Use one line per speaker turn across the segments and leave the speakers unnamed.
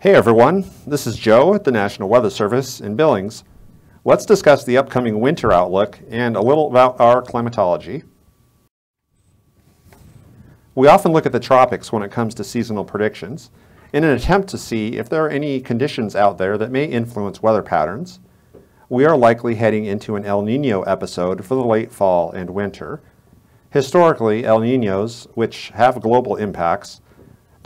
Hey everyone, this is Joe at the National Weather Service in Billings. Let's discuss the upcoming winter outlook and a little about our climatology. We often look at the tropics when it comes to seasonal predictions in an attempt to see if there are any conditions out there that may influence weather patterns. We are likely heading into an El Nino episode for the late fall and winter. Historically, El Ninos, which have global impacts,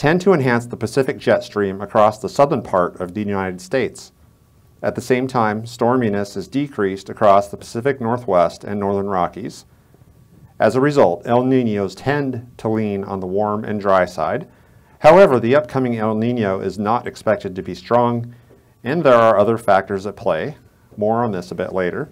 tend to enhance the Pacific jet stream across the southern part of the United States. At the same time, storminess is decreased across the Pacific Northwest and Northern Rockies. As a result, El Ninos tend to lean on the warm and dry side. However, the upcoming El Nino is not expected to be strong, and there are other factors at play. More on this a bit later.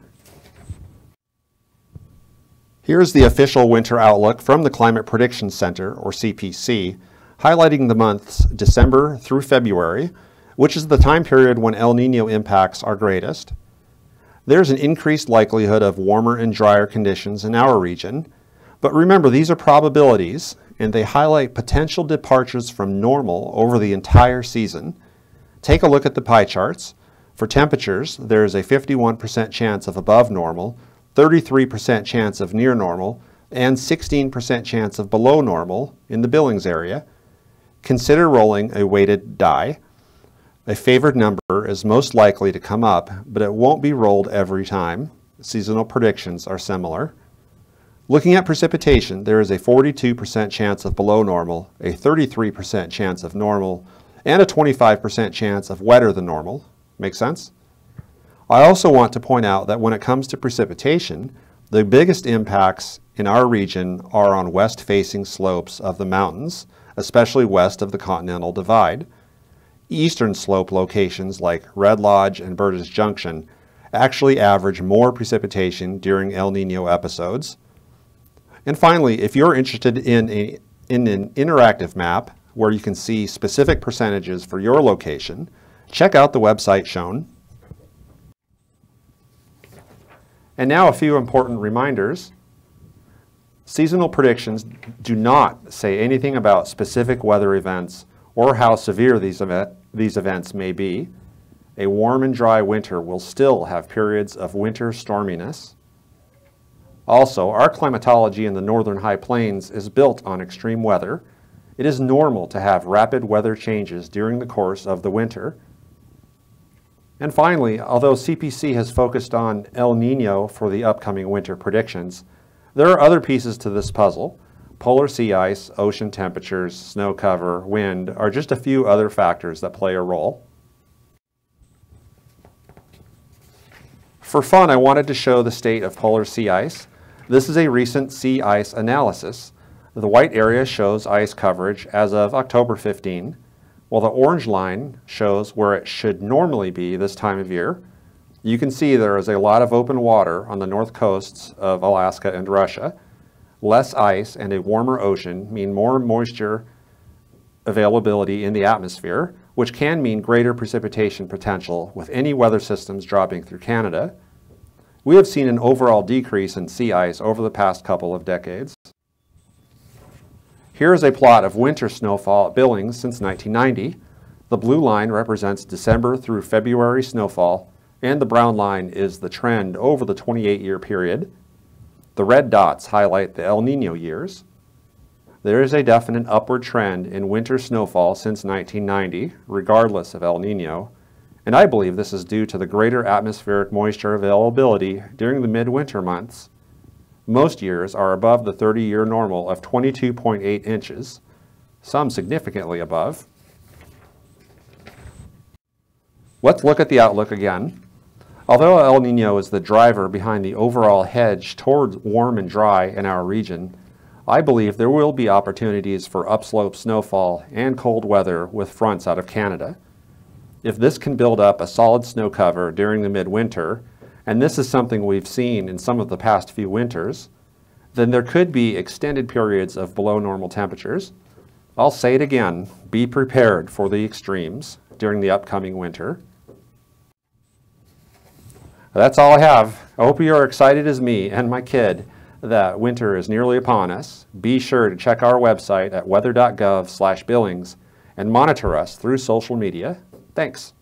Here's the official winter outlook from the Climate Prediction Center, or CPC, highlighting the months December through February, which is the time period when El Nino impacts are greatest. There's an increased likelihood of warmer and drier conditions in our region, but remember these are probabilities and they highlight potential departures from normal over the entire season. Take a look at the pie charts. For temperatures, there is a 51% chance of above normal, 33% chance of near normal, and 16% chance of below normal in the Billings area. Consider rolling a weighted die. A favored number is most likely to come up, but it won't be rolled every time. Seasonal predictions are similar. Looking at precipitation, there is a 42% chance of below normal, a 33% chance of normal, and a 25% chance of wetter than normal. Make sense? I also want to point out that when it comes to precipitation, the biggest impacts in our region are on west-facing slopes of the mountains, especially west of the Continental Divide. Eastern slope locations like Red Lodge and Burgess Junction actually average more precipitation during El Nino episodes. And finally, if you're interested in, a, in an interactive map where you can see specific percentages for your location, check out the website shown. And now a few important reminders. Seasonal predictions do not say anything about specific weather events or how severe these, event, these events may be. A warm and dry winter will still have periods of winter storminess. Also, our climatology in the northern high plains is built on extreme weather. It is normal to have rapid weather changes during the course of the winter. And finally, although CPC has focused on El Nino for the upcoming winter predictions, there are other pieces to this puzzle. Polar sea ice, ocean temperatures, snow cover, wind are just a few other factors that play a role. For fun, I wanted to show the state of polar sea ice. This is a recent sea ice analysis. The white area shows ice coverage as of October 15, while the orange line shows where it should normally be this time of year, you can see there is a lot of open water on the north coasts of Alaska and Russia. Less ice and a warmer ocean mean more moisture availability in the atmosphere, which can mean greater precipitation potential with any weather systems dropping through Canada. We have seen an overall decrease in sea ice over the past couple of decades. Here is a plot of winter snowfall at Billings since 1990. The blue line represents December through February snowfall and the brown line is the trend over the 28-year period. The red dots highlight the El Nino years. There is a definite upward trend in winter snowfall since 1990, regardless of El Nino, and I believe this is due to the greater atmospheric moisture availability during the midwinter months. Most years are above the 30-year normal of 22.8 inches, some significantly above. Let's look at the outlook again. Although El Nino is the driver behind the overall hedge towards warm and dry in our region, I believe there will be opportunities for upslope snowfall and cold weather with fronts out of Canada. If this can build up a solid snow cover during the midwinter, and this is something we've seen in some of the past few winters, then there could be extended periods of below normal temperatures. I'll say it again, be prepared for the extremes during the upcoming winter. That's all I have. I hope you are excited as me and my kid that winter is nearly upon us. Be sure to check our website at weather.gov/billings and monitor us through social media. Thanks.